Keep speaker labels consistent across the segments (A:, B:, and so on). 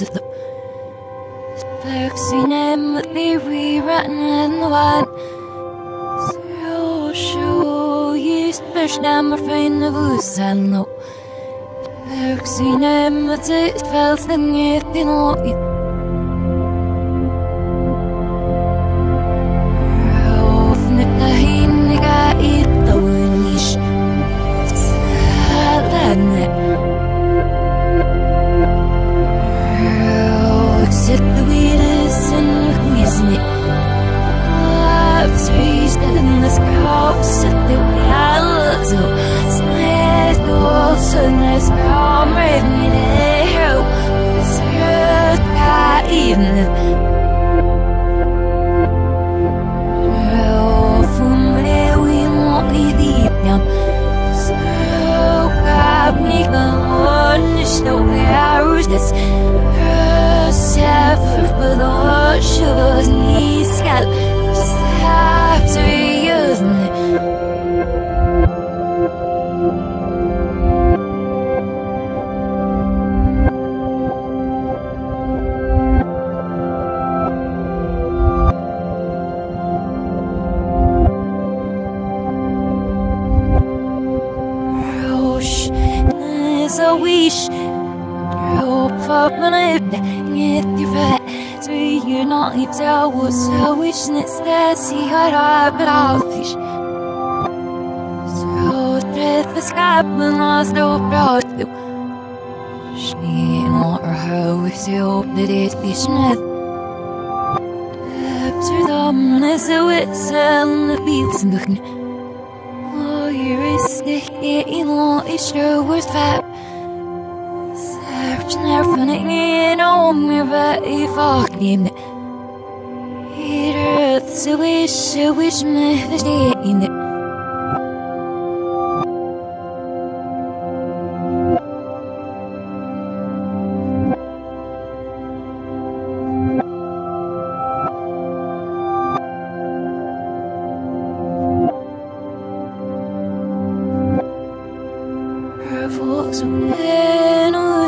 A: the Vaccine the rewritten in the one. So show you special number in the booze and no Vaccine it felt the new thing Sit wish. Hope for my get you fat So you're not you tell what's so wishing it's that see how but I'll fish. So the sky I still proud to She not how if you hope that it be Efter dem när så vitsen bilsen ducken Oh, you're a stick in law is sure was fat Nerfing in om jag var i vakningen I röd så wish jag wish mig förstående Her voice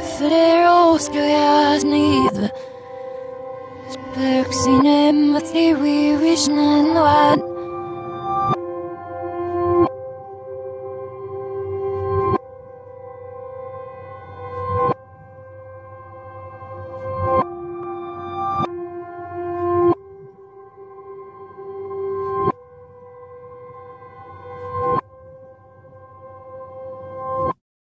A: det råskar jag sniv Spöksinen med det vi visknar